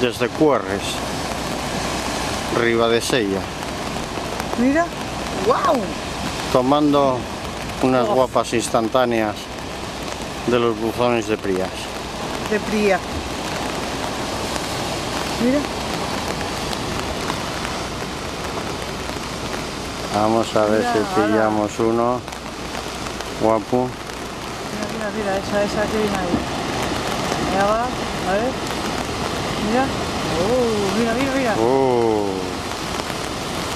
desde Cuerres, Ribadesella, Mira. ¡Wow! tomando unas guapas instantáneas de los buzones de Prías. De Pría. Mira. Vamos a ver Mira, si ahora. pillamos uno guapo. Mira, mira, mira, esa, esa que viene ahí. Allá va, a ver. Mira. Oh, mira, mira, mira. Uh,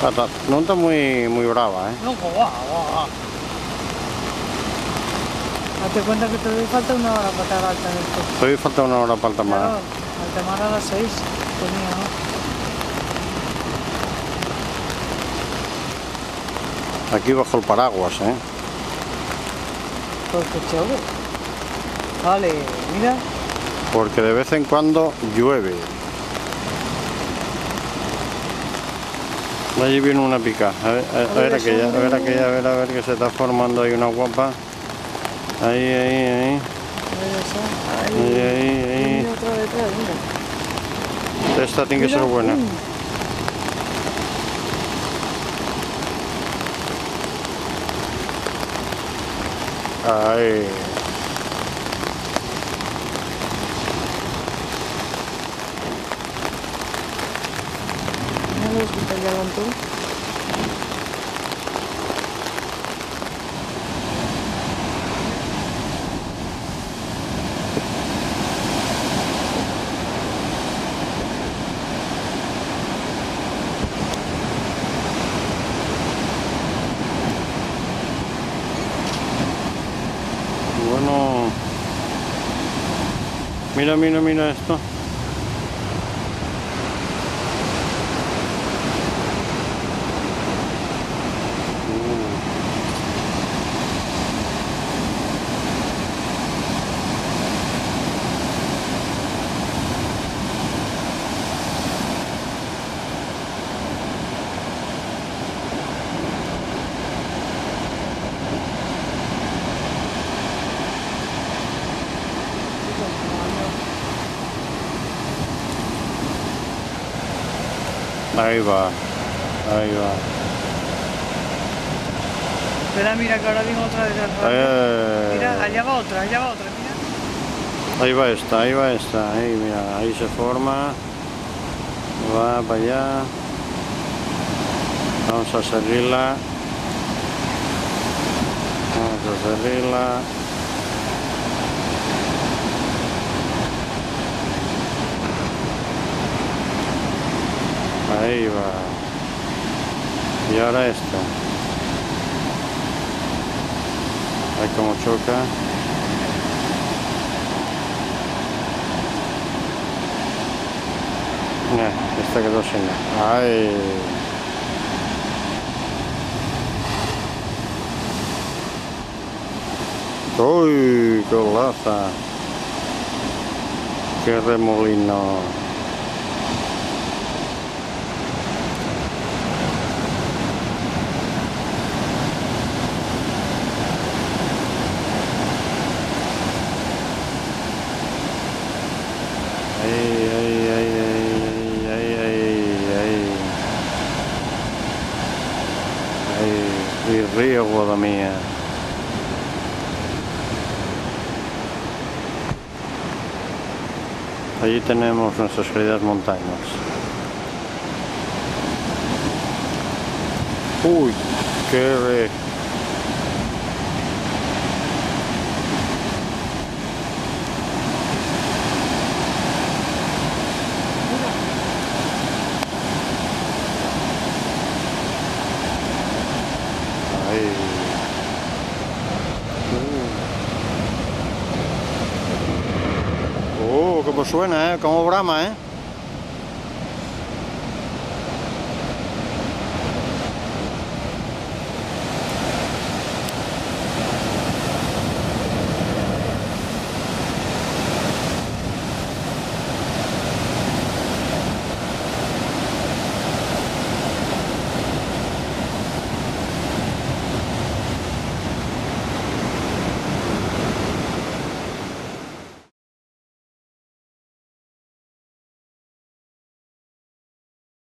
pata- no está muy, muy brava, ¿eh? No, guau, guau. Date cuenta que todavía falta una hora para estar alta esto. Todavía falta una hora para el Claro, tamar. al tomar a las seis tenía, ¿no? Aquí bajo el paraguas, ¿eh? Pues qué chévere. Vale, mira. Porque de vez en cuando llueve. Allí viene una pica. A ver, a, ver aquella, a ver aquella, a ver, a ver que se está formando ahí una guapa. Ahí, ahí, ahí. Ahí, ahí, ahí. Esta tiene que ser buena. mm. Ahí. Los que te llevan tú. Bueno. Mira, mira, mira esto. Ahí va. Ahí va. Espera, mira que ahora viene otra detrás. Eh, Mira, allá va otra, allá va otra, mira. Ahí va esta, ahí va esta. Ahí, mira, ahí se forma. Va para allá. Vamos a seguirla. Vamos a seguirla. Ahí va. Y ahora esta. Ahí como choca. Nah, esta quedó sin nada. Ay. Uy, qué golaza. Qué remolino. Ay, ay, ay, ay, ay, ay, ay. Ay, y Allí tenemos nuestras queridas montañas. Uy, qué re... Ay. Uh. Oh, cómo suena, ¿eh? Cómo brama, ¿eh?